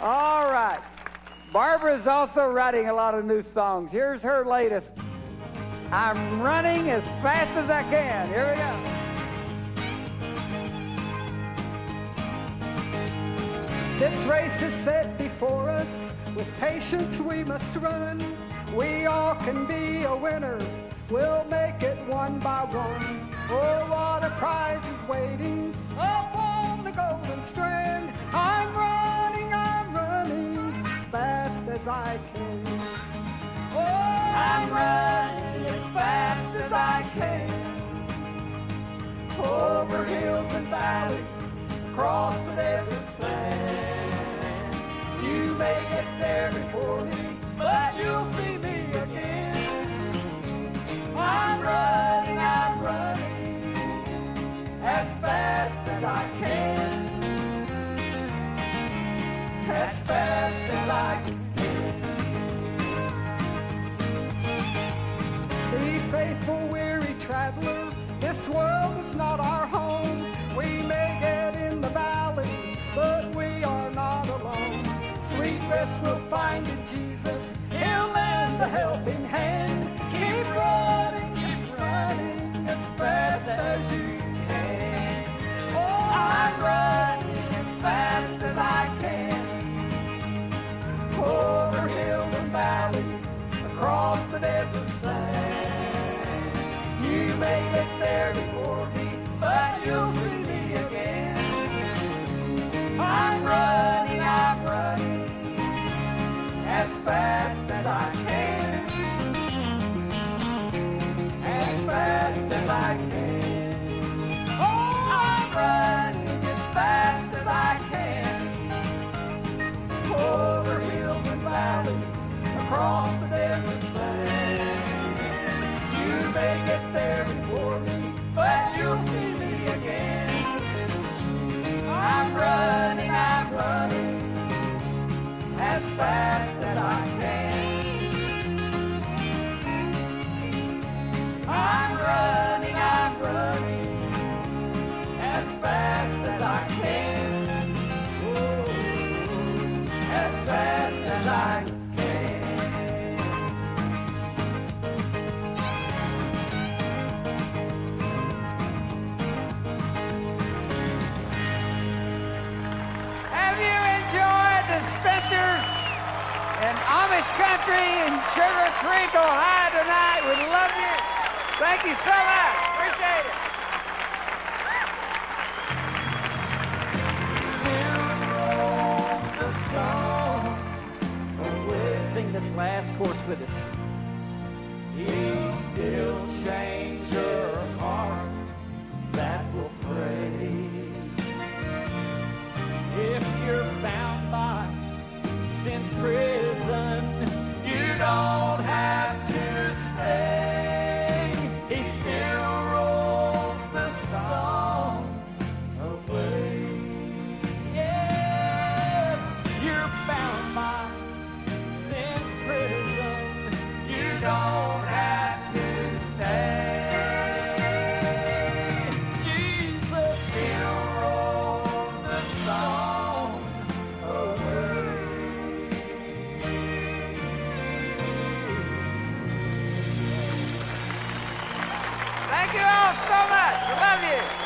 All right. Barbara's also writing a lot of new songs. Here's her latest. I'm running as fast as I can. Here we go. This race is set before us. With patience we must run. We all can be a winner. We'll make it one by one. Oh, what a prize is waiting I can. Oh, I'm running as fast as I can. Over hills and valleys, across the desert sand. You may get there before me, but you'll see me again. I'm running, I'm running as fast as I can. Traveler. This world is not our home. We may get in the valley, but we are not alone. Sweet rest we'll find in Jesus. He'll lend a helping hand. Keep running, keep running as fast as you can. Oh, I'm running as fast as I can. Over hills and valleys, across the desert there before me, but you'll see me again. I'm running, I'm running as fast as I can. As fast as I can. Oh, I'm running as fast as I can. Over hills and valleys, across the desert sand. You may get there as I can. Have you enjoyed the Spencers in Amish country in Sugar Creek, Ohio tonight? We love you. Thank you so much. This last course with us. Still Thank you all